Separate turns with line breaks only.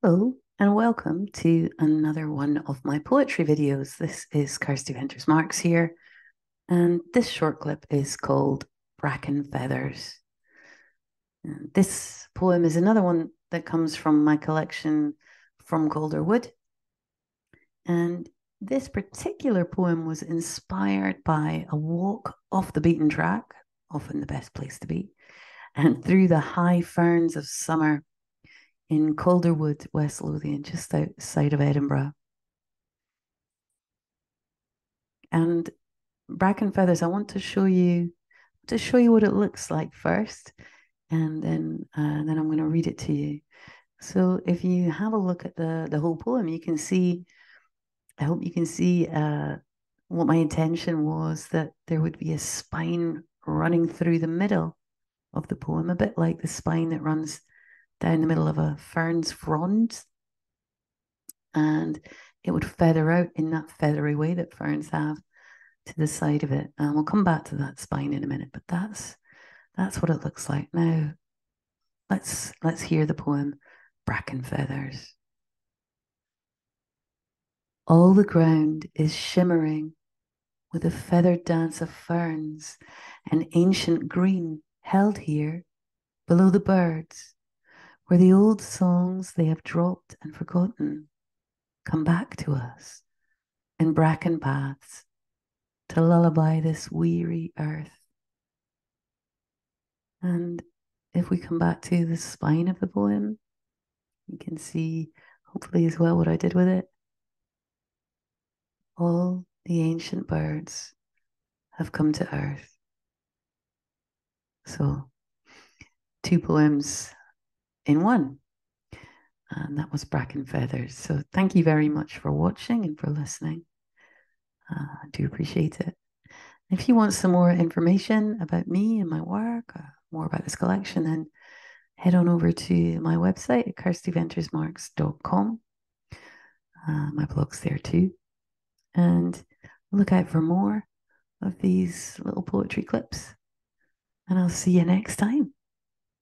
Hello and welcome to another one of my poetry videos. This is Kirsty Venters Marks here, and this short clip is called Bracken Feathers. And this poem is another one that comes from my collection from Calder Wood. And this particular poem was inspired by a walk off the beaten track, often the best place to be, and through the high ferns of summer in Calderwood, West Lothian, just outside of Edinburgh. And bracken feathers, I want to show you to show you what it looks like first, and then uh, then I'm going to read it to you. So if you have a look at the the whole poem, you can see. I hope you can see uh, what my intention was that there would be a spine running through the middle of the poem, a bit like the spine that runs down the middle of a fern's frond. And it would feather out in that feathery way that ferns have to the side of it. And we'll come back to that spine in a minute, but that's that's what it looks like. Now let's let's hear the poem Bracken Feathers. All the ground is shimmering with a feathered dance of ferns, an ancient green held here below the birds where the old songs they have dropped and forgotten come back to us in bracken paths to lullaby this weary earth. And if we come back to the spine of the poem, you can see hopefully as well what I did with it. All the ancient birds have come to earth. So, two poems in one. And that was Bracken Feathers. So thank you very much for watching and for listening. Uh, I do appreciate it. If you want some more information about me and my work, uh, more about this collection, then head on over to my website at kirstyventersmarks.com. Uh, my blog's there too. And look out for more of these little poetry clips. And I'll see you next time.